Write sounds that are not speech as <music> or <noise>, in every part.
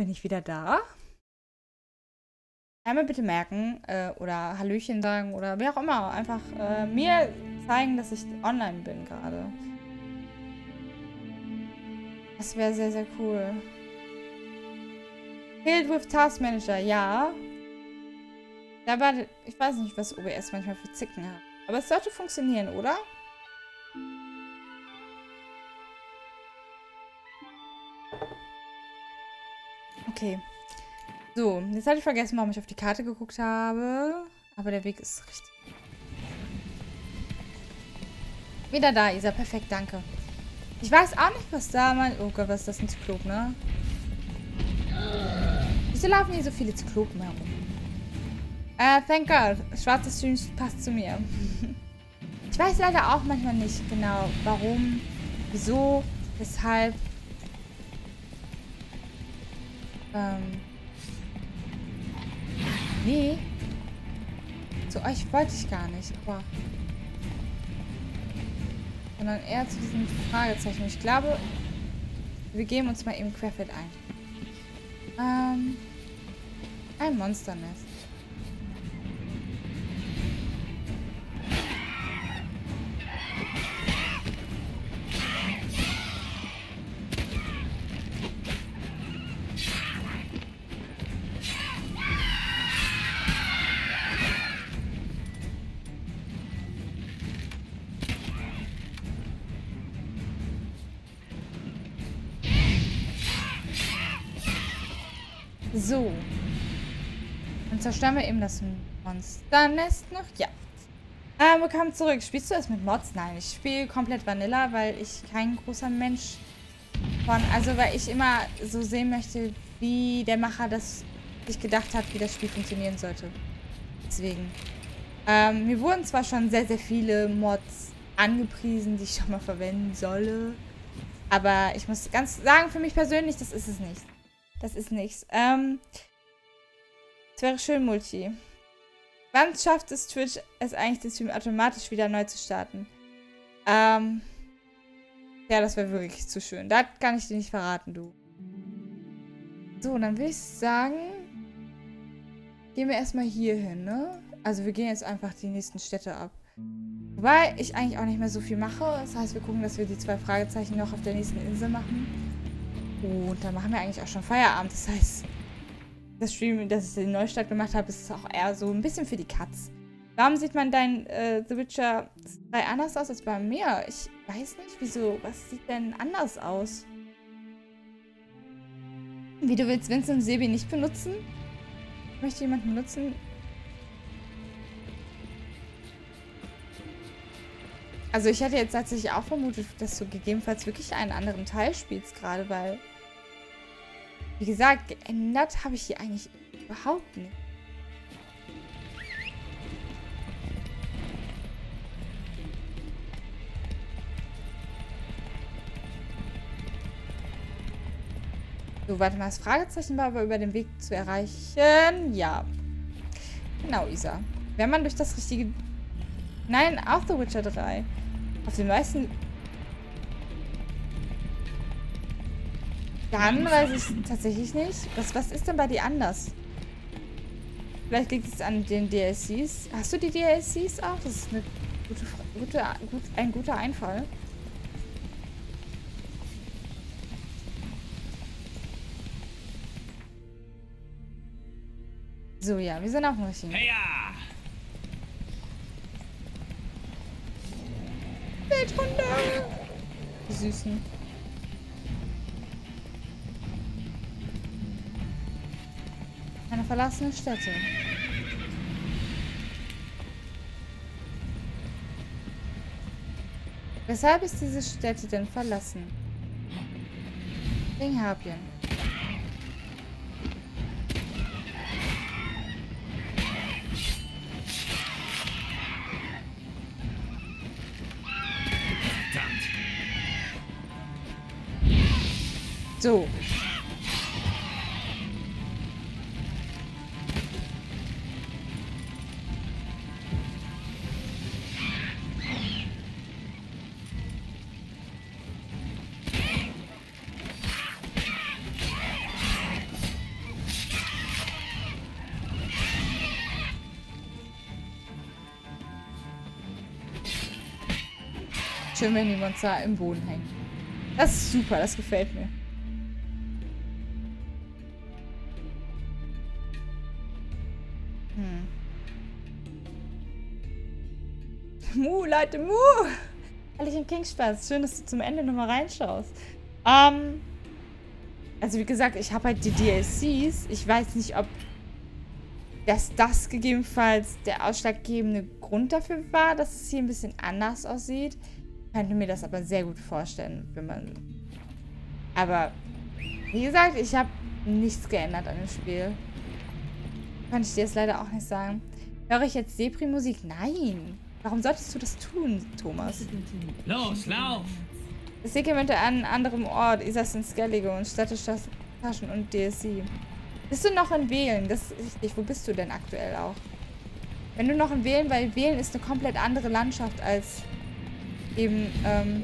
bin ich wieder da. Einmal bitte merken äh, oder Hallöchen sagen oder wer auch immer. Einfach äh, mir zeigen, dass ich online bin gerade. Das wäre sehr, sehr cool. Build with Task Manager, ja. Aber ich weiß nicht, was OBS manchmal für Zicken hat. Aber es sollte funktionieren, oder? Okay. So, jetzt hatte ich vergessen, warum ich auf die Karte geguckt habe. Aber der Weg ist richtig. Wieder da, Isa. Perfekt, danke. Ich weiß auch nicht, was da mein... Oh Gott, was ist das, ein Zyklop, ne? Wieso laufen hier so viele Zyklopen herum? Äh, thank God. Schwarzes Stream passt zu mir. <laughs> ich weiß leider auch manchmal nicht genau, warum, wieso, weshalb. Ähm. Nee. Zu euch wollte ich gar nicht, aber... Sondern eher zu diesen Fragezeichen. Ich glaube, wir geben uns mal eben querfeld ein. Ähm... Ein Monsternest. So. Dann zerstören wir eben das Monsternest noch. Ja. Ähm, willkommen zurück. Spielst du das mit Mods? Nein, ich spiele komplett Vanilla, weil ich kein großer Mensch von... Also, weil ich immer so sehen möchte, wie der Macher das sich gedacht hat, wie das Spiel funktionieren sollte. Deswegen. Ähm, mir wurden zwar schon sehr, sehr viele Mods angepriesen, die ich schon mal verwenden solle. Aber ich muss ganz sagen, für mich persönlich, das ist es nicht. Das ist nichts. Ähm, es wäre schön, Multi. Wann schafft es Twitch, es eigentlich den Stream automatisch wieder neu zu starten? Ähm, ja, das wäre wirklich zu schön. Das kann ich dir nicht verraten, du. So, dann würde ich sagen, gehen wir erstmal hier hin, ne? Also wir gehen jetzt einfach die nächsten Städte ab. Wobei ich eigentlich auch nicht mehr so viel mache. Das heißt, wir gucken, dass wir die zwei Fragezeichen noch auf der nächsten Insel machen. Und dann machen wir eigentlich auch schon Feierabend. Das heißt, das Stream, das ich den Neustart gemacht habe, ist auch eher so ein bisschen für die Katz. Warum sieht man dein äh, The Witcher 3 anders aus als bei mir? Ich weiß nicht, wieso. Was sieht denn anders aus? Wie du willst Vincent und Sebi nicht benutzen? Möchte jemand benutzen? Also ich hätte jetzt tatsächlich auch vermutet, dass du gegebenenfalls wirklich einen anderen Teil spielst gerade, weil wie gesagt, geändert habe ich hier eigentlich überhaupt nicht. So, warte mal, das Fragezeichen war aber über den Weg zu erreichen. Ja. Genau, Isa. Wenn man durch das richtige... Nein, auch The Witcher 3. Auf den meisten Dann weiß ich tatsächlich nicht. Was, was ist denn bei dir anders? Vielleicht liegt es an den DLCs. Hast du die DLCs auch? Das ist eine gute, gute, gut, ein guter Einfall. So, ja, wir sind dem richtigen. Hey, ja. Wildhunde! Die Süßen. Eine verlassene Stätte. Weshalb ist diese Stätte denn verlassen? Ringharpien. So. Schön, wenn die Monster im Boden hängen. Das ist super, das gefällt mir. <laughs> Mu, Leute, Mu! Ehrlich im Kingspaß. Schön, dass du zum Ende nochmal reinschaust. Ähm, also wie gesagt, ich habe halt die DLCs. Ich weiß nicht, ob dass das gegebenenfalls der ausschlaggebende Grund dafür war, dass es hier ein bisschen anders aussieht. Ich könnte mir das aber sehr gut vorstellen, wenn man... Aber, wie gesagt, ich habe nichts geändert an dem Spiel. Kann ich dir jetzt leider auch nicht sagen. Höre ich jetzt Depri-Musik? Nein. Warum solltest du das tun, Thomas? Los, lauf! Das Segment an einem anderen Ort, Isas Skellige und städtische Taschen und DSC. Bist du noch in Wählen? Das ist richtig. Wo bist du denn aktuell auch? Wenn du noch in Wählen, weil Wählen ist eine komplett andere Landschaft als eben, ähm,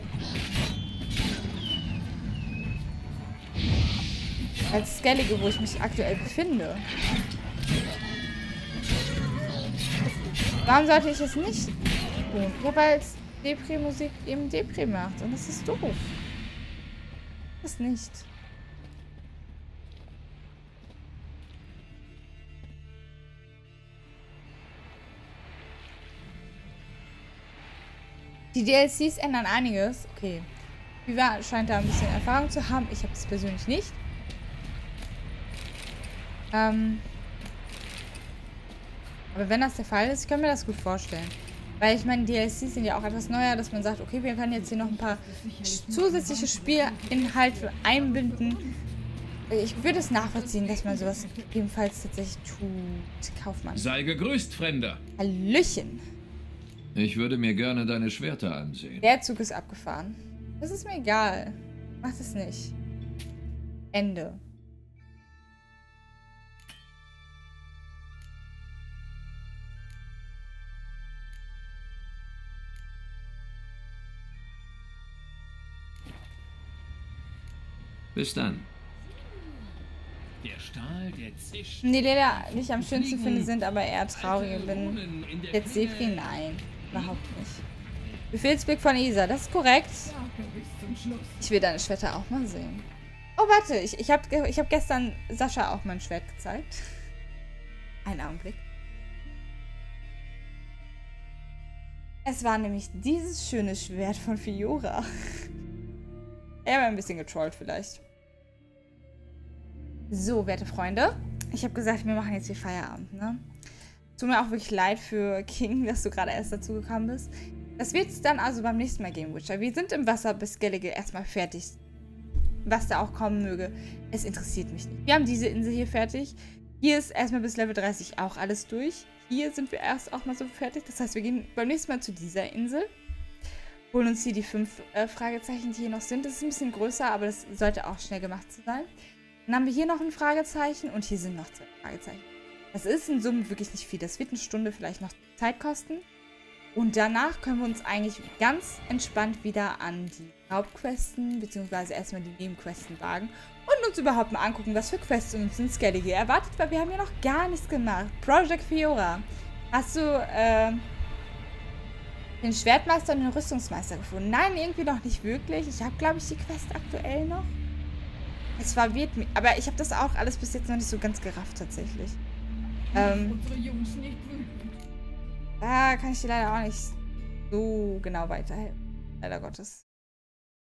als Skellige, wo ich mich aktuell befinde. Warum sollte ich es nicht Ja, weil Depri-Musik eben Depri macht. Und das ist doof. Das nicht. Die DLCs ändern einiges. Okay. Viva scheint da ein bisschen Erfahrung zu haben. Ich habe es persönlich nicht. Ähm Aber wenn das der Fall ist, ich kann mir das gut vorstellen. Weil ich meine, DLCs sind ja auch etwas neuer, dass man sagt, okay, wir können jetzt hier noch ein paar zusätzliche Spielinhalte einbinden. Ich würde es nachvollziehen, dass man sowas ebenfalls tatsächlich tut. Kaufmann. Sei gegrüßt, Fremder. Hallöchen. Ich würde mir gerne deine Schwerter ansehen. Der Zug ist abgefahren. Das ist mir egal. Mach es nicht. Ende. Bis dann. Der Stahl, der zischt. Die Lieder, die ich am schönsten finde, sind aber eher traurige. Bin jetzt Sefri? Nein, überhaupt nicht. Befehlsblick von Isa, das ist korrekt. Ich will deine Schwerter auch mal sehen. Oh, warte, ich, ich habe ich hab gestern Sascha auch mein Schwert gezeigt. Einen Augenblick. Es war nämlich dieses schöne Schwert von Fiora. Er war ein bisschen getrollt vielleicht. So, werte Freunde. Ich habe gesagt, wir machen jetzt hier Feierabend, ne? Tut mir auch wirklich leid für King, <laughs> dass du gerade erst dazu gekommen bist. Das wird es dann also beim nächsten Mal geben, Witcher. Wir sind im Wasser, bis Gallagher erstmal fertig. Was da auch kommen möge. Es interessiert mich nicht. Wir haben diese Insel hier fertig. Hier ist erstmal bis Level 30 auch alles durch. Hier sind wir erst auch mal so fertig. Das heißt, wir gehen beim nächsten Mal zu dieser Insel. Holen uns hier die fünf äh, Fragezeichen, die hier noch sind. Das ist ein bisschen größer, aber das sollte auch schnell gemacht sein. Dann haben wir hier noch ein Fragezeichen und hier sind noch zwei Fragezeichen. Das ist in Summe wirklich nicht viel. Das wird eine Stunde vielleicht noch Zeit kosten. Und danach können wir uns eigentlich ganz entspannt wieder an die Hauptquesten, beziehungsweise erstmal die Nebenquesten wagen und uns überhaupt mal angucken, was für Quests uns in Skellige erwartet, weil wir haben ja noch gar nichts gemacht. Project Fiora. Hast du, äh, den Schwertmeister und den Rüstungsmeister gefunden? Nein, irgendwie noch nicht wirklich. Ich habe, glaube ich, die Quest aktuell noch. Es verwirrt mich. Aber ich habe das auch alles bis jetzt noch nicht so ganz gerafft, tatsächlich. Ähm, da kann ich dir leider auch nicht so genau weiterhelfen. Leider Gottes.